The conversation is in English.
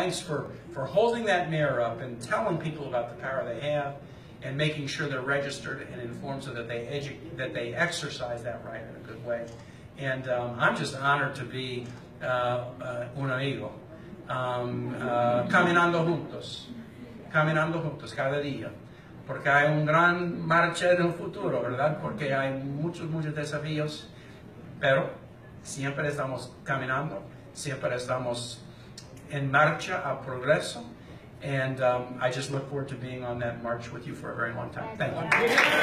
Thanks for, for holding that mirror up and telling people about the power they have and making sure they're registered and informed so that they edu- that they exercise that right in a good way. And um, I'm just honored to be uh, uh, un amigo. Um, uh, caminando juntos, caminando juntos cada día, porque hay un gran marcha en el futuro, ¿verdad? Porque hay muchos, muchos desafíos, pero siempre estamos caminando, siempre estamos en marcha a progreso. And um, I just look forward to being on that march with you for a very long time. Thank you.